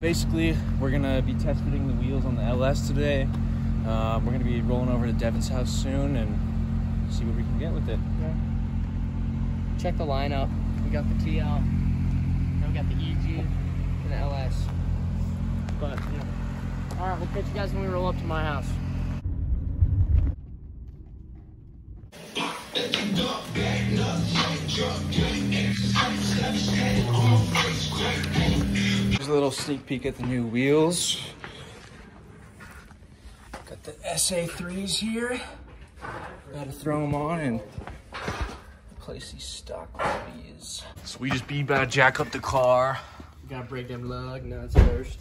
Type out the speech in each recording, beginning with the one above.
Basically, we're gonna be testing the wheels on the LS today. Um, we're gonna be rolling over to Devin's house soon and see what we can get with it. Check the lineup. We got the TL, then we got the EG, and the LS. But, you know. Alright, we'll catch you guys when we roll up to my house. Here's a little sneak peek at the new wheels. Got the SA3s here. Gotta throw them on and replace these stock bodies. So we just be about to jack up the car. We gotta break them lug nuts first.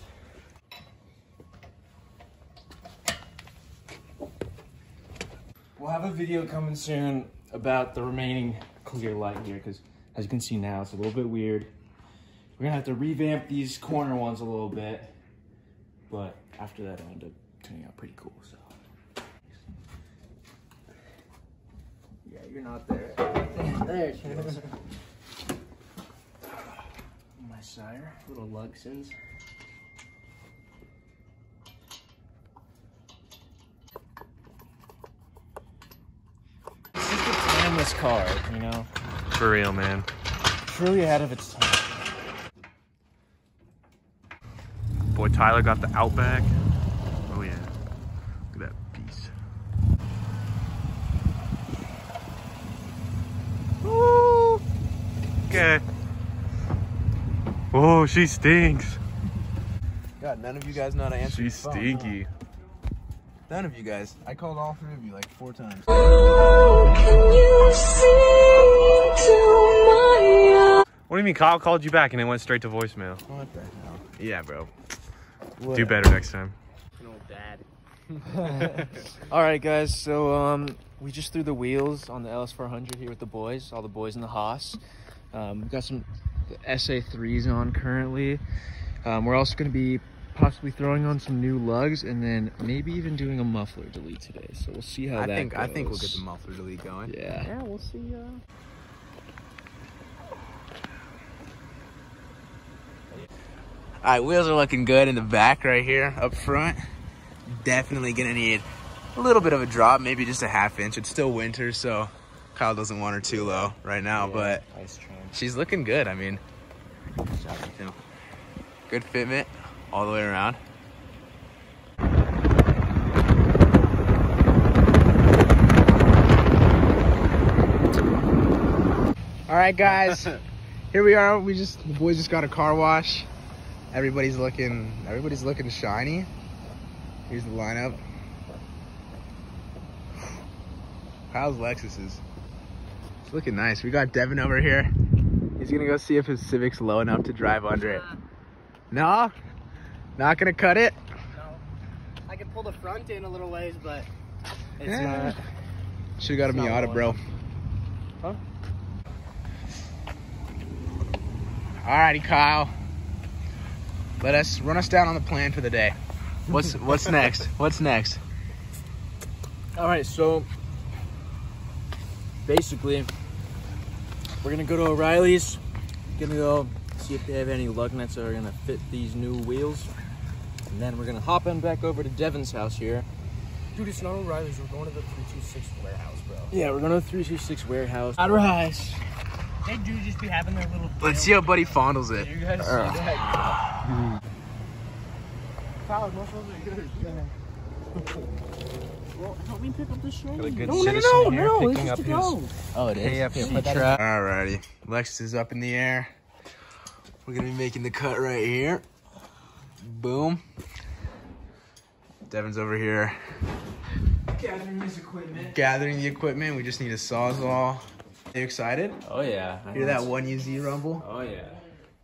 We'll have a video coming soon about the remaining clear light here because as you can see now, it's a little bit weird. We're gonna have to revamp these corner ones a little bit, but after that, it'll end up turning out pretty cool, so. Yeah, you're not there. There, Chance. My sire. Little Luxons. It's just a timeless car, you know? For real, man. Truly really ahead of its time. Boy, Tyler got the Outback. Oh yeah. Look at that piece. Woo! Okay. Oh, she stinks. God, none of you guys know how to answer She's your phone, huh? stinky. None of you guys. I called all three of you like four times. What do you mean? Kyle called you back and it went straight to voicemail. What the hell? Yeah, bro. Do better next time. An old dad. All right, guys. So um, we just threw the wheels on the LS400 here with the boys, all the boys in the Haas. Um, we've got some SA3s on currently. Um, we're also going to be possibly throwing on some new lugs and then maybe even doing a muffler delete today. So we'll see how I that think goes. I think we'll get the muffler delete going. Yeah. Yeah, we'll see. Uh... All right, wheels are looking good in the back right here up front. Definitely gonna need a little bit of a drop, maybe just a half inch. It's still winter, so Kyle doesn't want her too low right now, but she's looking good. I mean, good fitment all the way around. All right, guys. Here we are. We just the boys just got a car wash. Everybody's looking. Everybody's looking shiny. Here's the lineup. Kyle's Lexus is. It's looking nice. We got Devin over here. He's gonna go see if his Civic's low enough to drive under it. No, not gonna cut it. No. I can pull the front in a little ways, but it's Yeah. not. Should have got a Miata, bro. Huh? Alrighty, Kyle. Let us run us down on the plan for the day. What's what's next? What's next? All right, so basically, we're gonna go to O'Reilly's. Gonna go see if they have any lug nuts that are gonna fit these new wheels, and then we're gonna hop on back over to Devin's house here. Dude, it's not O'Reilly's. We're going to the 326 warehouse, bro. Yeah, we're going to the 326 warehouse. I'd rise. They do just be having their little. Let's see how Buddy fondles it. You guys see that? Kyle, most of them are good. Well, help me pick up the shade. a no, no, no, no, here no, picking this to his- go. Oh, it is. KFC truck. Alrighty. Lexus is up in the air. We're gonna be making the cut right here. Boom. Devin's over here Gathering his equipment. gathering the equipment. We just need a sawzall. Are you excited? Oh yeah. I Hear that one UZ rumble? Oh yeah.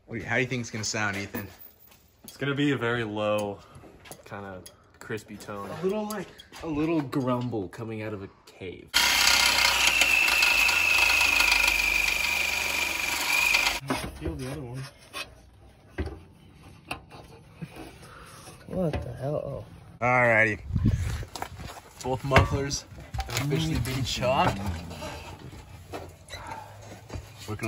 What do you- how do you think it's gonna sound, Ethan? It's gonna be a very low, kind of crispy tone. A little like a little grumble coming out of a cave. Feel the other one. What the hell? Alrighty. Both mufflers have officially been chopped. Is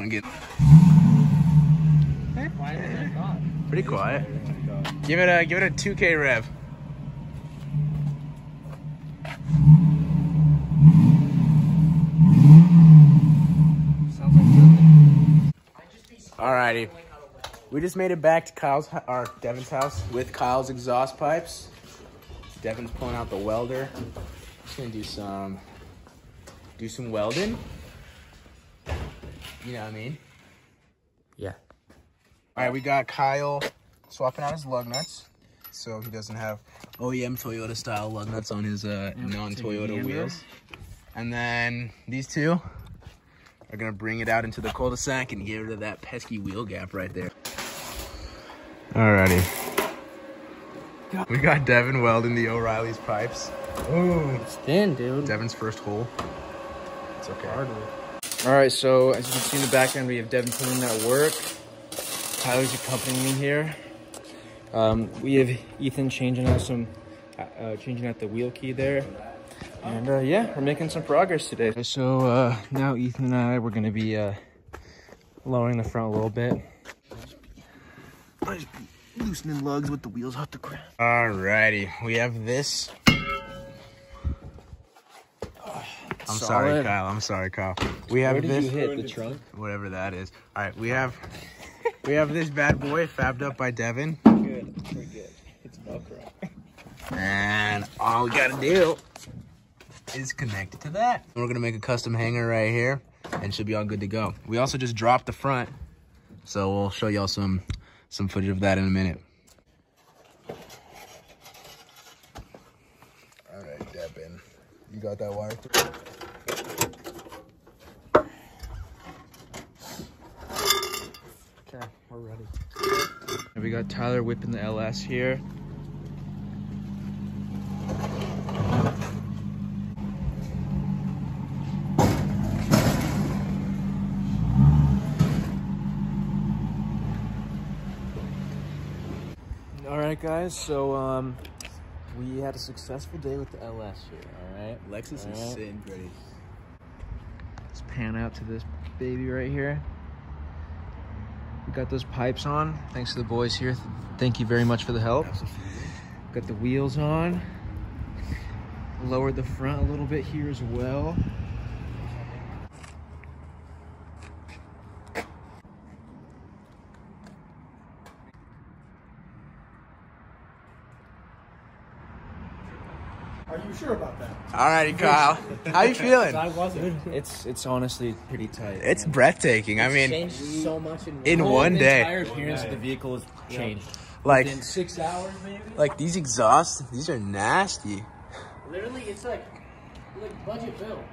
it not? pretty quiet. Give it a give it a 2K rev. Alrighty. We just made it back to Kyle's or Devin's house with Kyle's exhaust pipes. Devin's pulling out the welder. Just gonna do some do some welding. You know what I mean? Yeah. Alright, we got Kyle swapping out his lug nuts. So he doesn't have OEM Toyota style lug nuts on his uh, non-Toyota wheels. And then these two are gonna bring it out into the cul-de-sac and get rid of that pesky wheel gap right there. Alrighty. We got Devin welding the O'Reilly's pipes. Ooh. It's thin, dude. Devin's first hole. It's okay. All right, so as you can see in the background, we have Devin putting in that work. Tyler's accompanying me here. Um, we have Ethan changing out some, uh, uh, changing out the wheel key there. And uh, yeah, we're making some progress today. So uh, now Ethan and I, we're gonna be uh, lowering the front a little bit. Just be loosening lugs with the wheels off the ground. Alrighty. We have this. I'm sorry, Kyle. I'm sorry, Kyle. We have Where did this. you hit the trunk? whatever that is. All right, we have we have this bad boy fabbed up by Devin, Good, pretty good. It's Velcro. and all we gotta do is connect it to that. We're gonna make a custom hanger right here, and should be all good to go. We also just dropped the front, so we'll show y'all some some footage of that in a minute. All right, Devin, you got that wire? Okay, we're ready. And we got Tyler whipping the LS here. All right, guys. So um, we had a successful day with the LS here. All right. Lexus All is right. sitting pretty. Let's pan out to this baby right here. Got those pipes on. Thanks to the boys here. Thank you very much for the help. Got the wheels on. Lowered the front a little bit here as well. Are you sure about that? All righty, Kyle. How you feeling? I wasn't. It's it's honestly pretty tight. It's breathtaking. I mean, changed so much in, in The one whole day. entire appearance of the vehicle has changed. like Within Six hours, maybe? like these exhausts, these are nasty. Literally, it's like like budget build.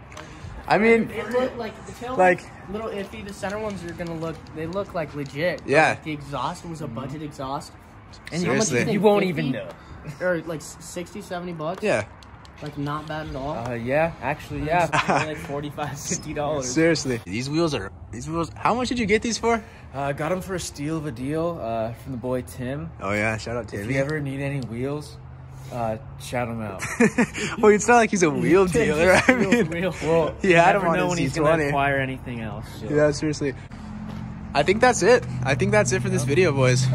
I mean, It look like the tail Like- like little iffy. The center ones are gonna look. They look like legit. Yeah. like, the exhaust was a mm-hmm. budget exhaust. And Seriously. you, You won't even know. Or like 60, 70 bucks. yeah, Like not bad at all. Uh, yeah, actually, yeah, like 45 50 dollars. seriously. These wheels are these wheels. How much did you get these for? Uh, got them for a steal of a deal uh, from the boy Tim. Oh yeah, shout out If Timmy. If you ever need any wheels, uh, shout him out. well, it's not like he's a wheel dealer. I mean, well, he had you him never on know his when he's gonna C20. acquire anything else. so. yeah, seriously. I think that's it. I think that's it for this video, boys.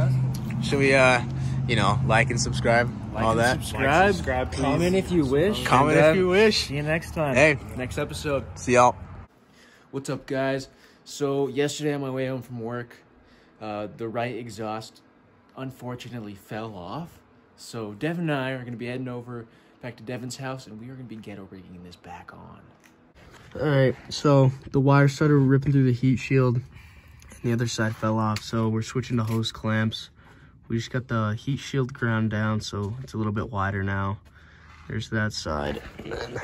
Should we, uh, you know, like and subscribe, Like all and that? subscribe, subscribe, please. comment if you wish. Comment and, uh, if you wish. See you next time. Hey. next episode. See y'all. What's up, guys? So yesterday on my way home from work, uh, the right exhaust unfortunately fell off. So Devin and I are going to be heading over back to Devin's house, and we are going to be ghetto rigging this back on. All right, so the wire started ripping through the heat shield, and the other side fell off. So we're switching to hose clamps. We just got the heat shield ground down, so it's a little bit wider now. There's that side. And then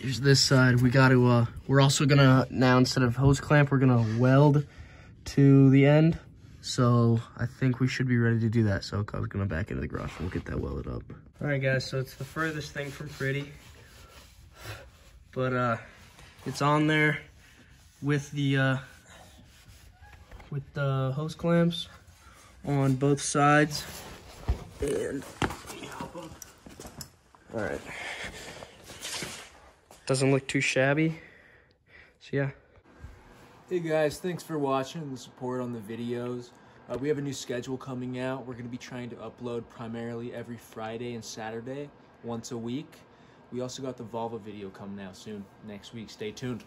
here's this side. We got to. Uh, we're also gonna now instead of hose clamp, we're gonna weld to the end. So I think we should be ready to do that. So Kyle's gonna back into the garage and we'll get that welded up. All right, guys. So it's the furthest thing from pretty, but uh, it's on there with the uh, with the hose clamps on both sides. And all right, doesn't look too shabby. So yeah. Hey guys, thanks for watching and the support on the videos. Uh, we have a new schedule coming out. We're going to be trying to upload primarily every Friday and Saturday, once a week. We also got the Volvo video coming out soon next week. Stay tuned.